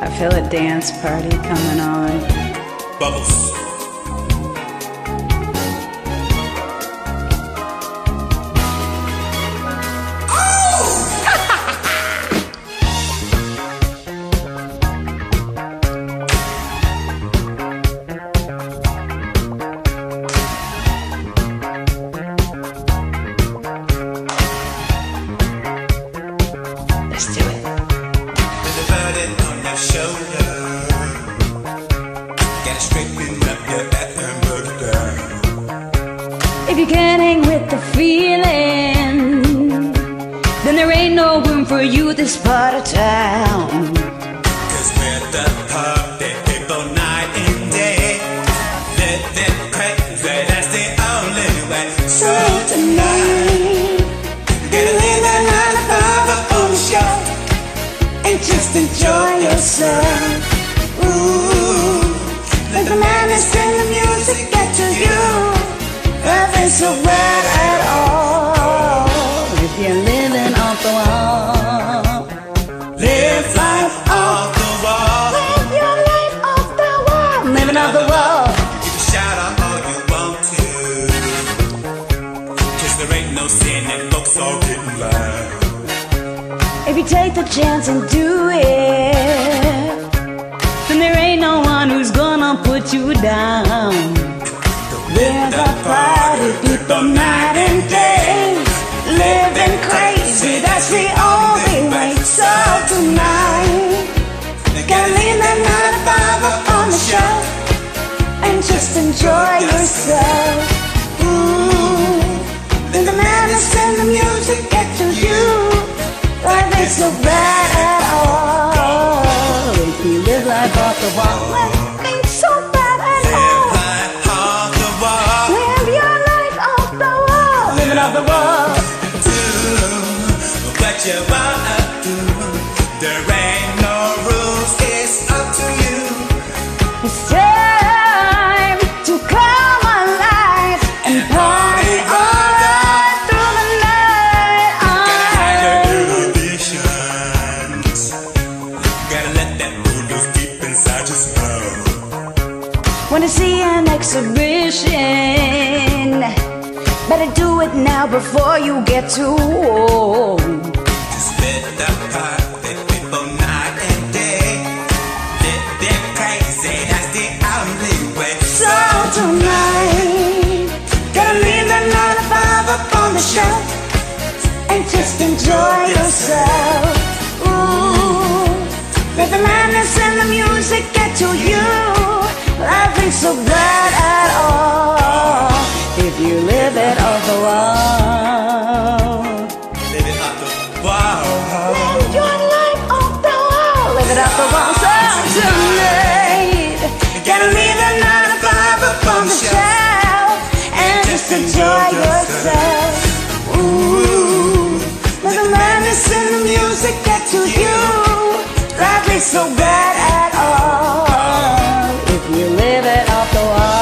I feel a dance party coming on. Bubbles. If you can't hang with the feeling, then there ain't no room for you this part of town. So bad at all. If you're living off the wall, Live life off the wall. live your life off the wall, living off the wall. You can shout out all you want to. Cause there ain't no sin and folks all getting loud. If you take the chance and do it, then there ain't no one who's gonna put you down. We're the party people night and day. Living crazy, that's the only way. So tonight, gotta leave that nine to five up on the shelf and just enjoy yourself. Ooh, let the madness and the music exhibition? Better do it now before you get too old. Just let the party people night and day. Let them crazy, that's the only way. So tonight, Gotta leave the nine to five up on the shelf. and just enjoy yourself. Ooh, let the madness and the music get to you. Ain't so bad at all if you live it off the wall. Live it up the wall. Live your life off the wall. Live it off the wall. So tonight, Gotta leave the nine to five up on the shelf. and just enjoy yourself. Ooh, let the madness and the music get to you. Life ain't so bad it off the wall.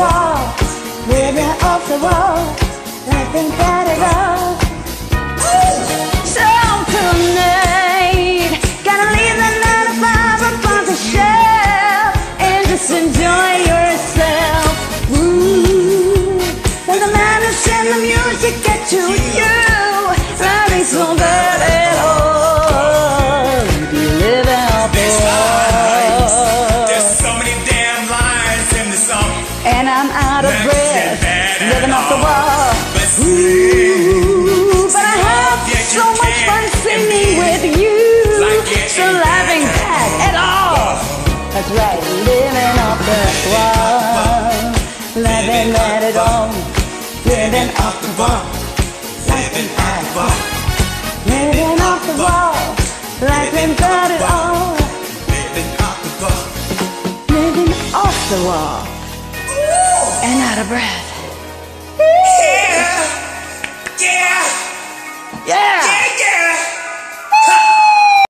All. Living off the wall. Ain't bad at all. and I'm out of breath, living off the wall. Ooh, but I have so much fun singing with you, so laughing back at all. That's right, living off the wall, living at it all, living off the wall, living off the wall, living off the wall, laughing at it all, living off the wall and out of breath. Yeah! Yeah! Yeah! yeah.